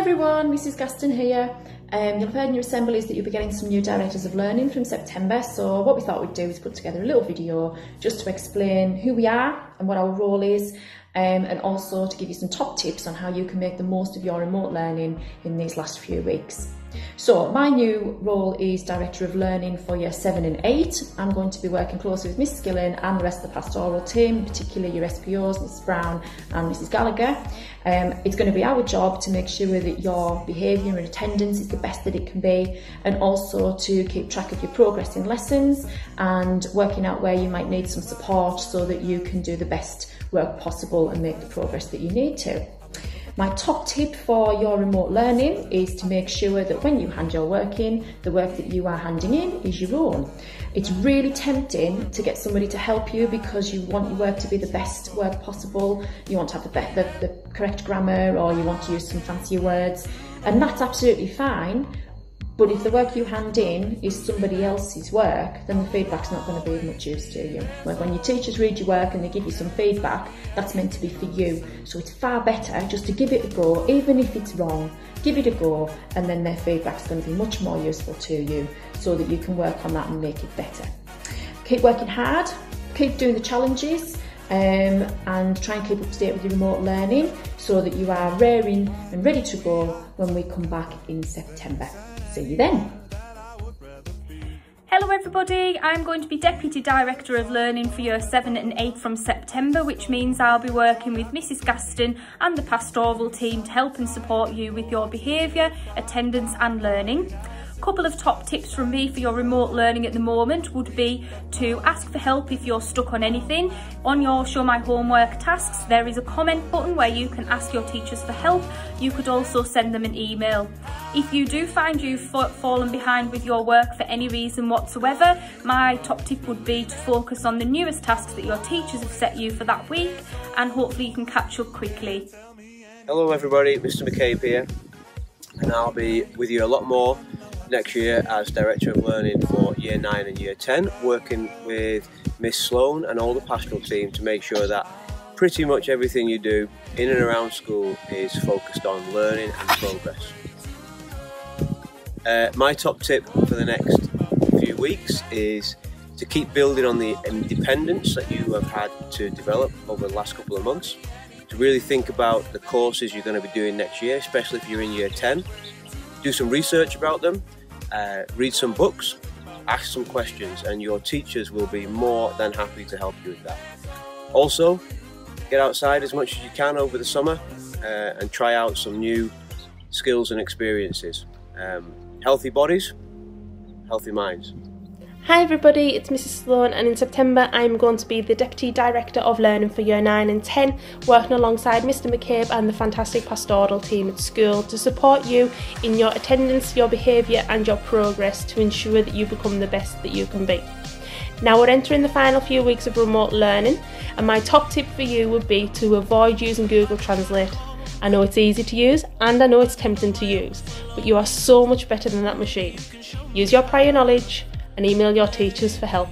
everyone, Mrs Gaston here. Um, you'll have heard in your assemblies that you'll be getting some new directors of learning from September. So what we thought we'd do is put together a little video just to explain who we are and what our role is um, and also to give you some top tips on how you can make the most of your remote learning in these last few weeks. So my new role is Director of Learning for Year 7 and 8. I'm going to be working closely with Miss Skillen and the rest of the pastoral team, particularly your SPOs, Mrs Brown and Mrs Gallagher. Um, it's going to be our job to make sure that your behaviour and attendance is the best that it can be and also to keep track of your progress in lessons and working out where you might need some support so that you can do the best work possible and make the progress that you need to. My top tip for your remote learning is to make sure that when you hand your work in, the work that you are handing in is your own. It's really tempting to get somebody to help you because you want your work to be the best work possible, you want to have the, the, the correct grammar or you want to use some fancier words, and that's absolutely fine. But if the work you hand in is somebody else's work, then the feedback's not going to be of much use to you. Like when your teachers read your work and they give you some feedback, that's meant to be for you. So it's far better just to give it a go, even if it's wrong, give it a go, and then their feedback's going to be much more useful to you so that you can work on that and make it better. Keep working hard, keep doing the challenges, um, and try and keep up to date with your remote learning so that you are raring and ready to go when we come back in September. See you then. Hello everybody, I'm going to be Deputy Director of Learning for Year 7 and 8 from September, which means I'll be working with Mrs Gaston and the pastoral team to help and support you with your behaviour, attendance and learning couple of top tips from me for your remote learning at the moment would be to ask for help if you're stuck on anything. On your Show My Homework tasks, there is a comment button where you can ask your teachers for help. You could also send them an email. If you do find you've fallen behind with your work for any reason whatsoever, my top tip would be to focus on the newest tasks that your teachers have set you for that week and hopefully you can catch up quickly. Hello everybody, Mr McCabe here and I'll be with you a lot more next year as Director of Learning for Year 9 and Year 10, working with Miss Sloan and all the pastoral team to make sure that pretty much everything you do in and around school is focused on learning and progress. Uh, my top tip for the next few weeks is to keep building on the independence that you have had to develop over the last couple of months. To really think about the courses you're going to be doing next year, especially if you're in year 10. Do some research about them uh, read some books, ask some questions, and your teachers will be more than happy to help you with that. Also, get outside as much as you can over the summer uh, and try out some new skills and experiences. Um, healthy bodies, healthy minds. Hi everybody, it's Mrs Sloan and in September I'm going to be the Deputy Director of Learning for Year 9 and 10 working alongside Mr McCabe and the fantastic pastoral team at school to support you in your attendance, your behaviour and your progress to ensure that you become the best that you can be. Now we're entering the final few weeks of remote learning and my top tip for you would be to avoid using Google Translate. I know it's easy to use and I know it's tempting to use, but you are so much better than that machine. Use your prior knowledge, and email your teachers for help.